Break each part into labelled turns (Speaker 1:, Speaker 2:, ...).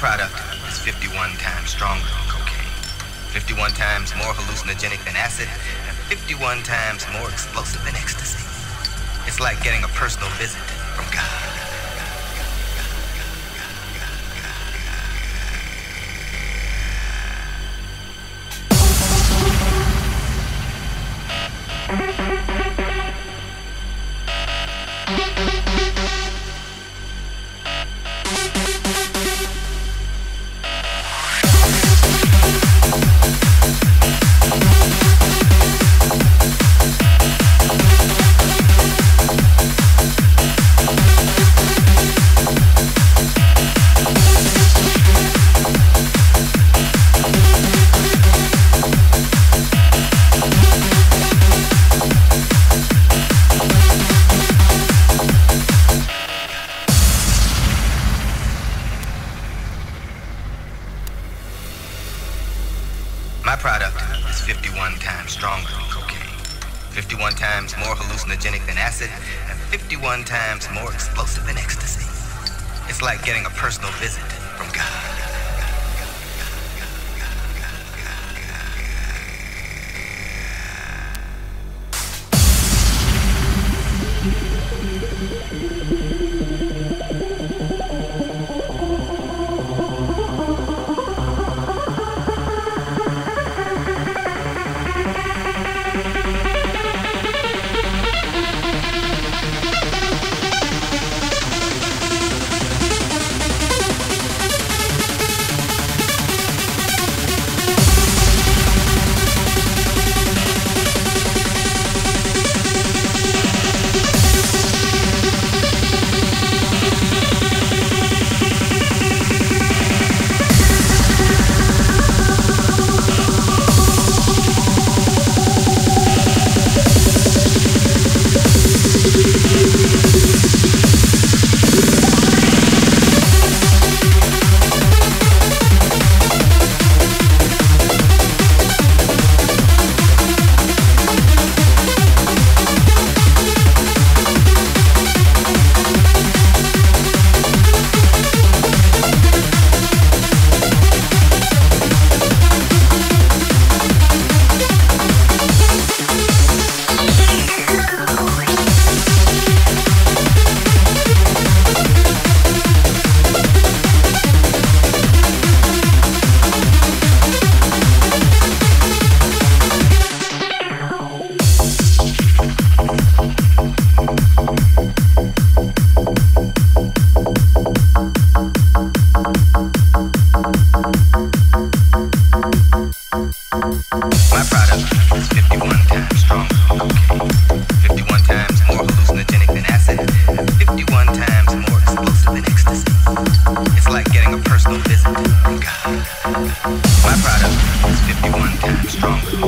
Speaker 1: Product is 51 times stronger than cocaine, 51 times more hallucinogenic than acid, and 51 times more explosive than ecstasy. It's like getting a personal visit from God. Times stronger than cocaine, 51 times more hallucinogenic than acid, and 51 times more explosive than ecstasy. It's like getting a personal visit from God.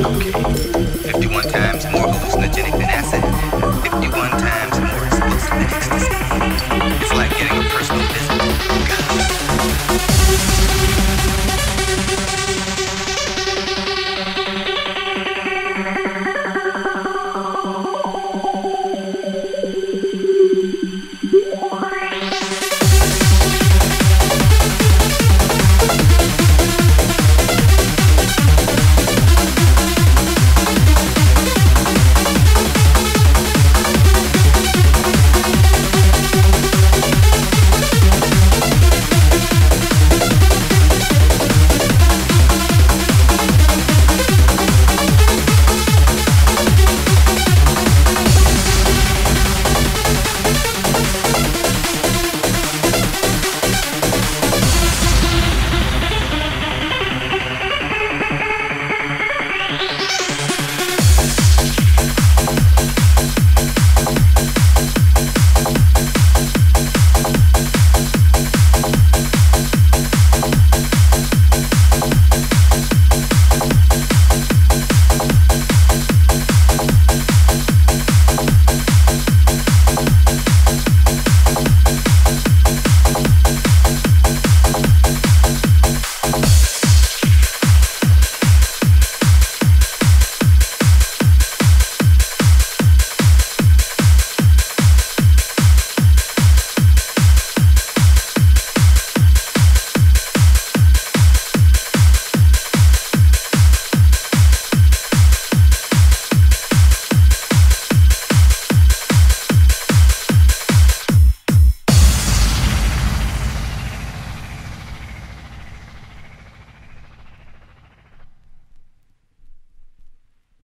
Speaker 2: 51 times more hallucinogenic than acid.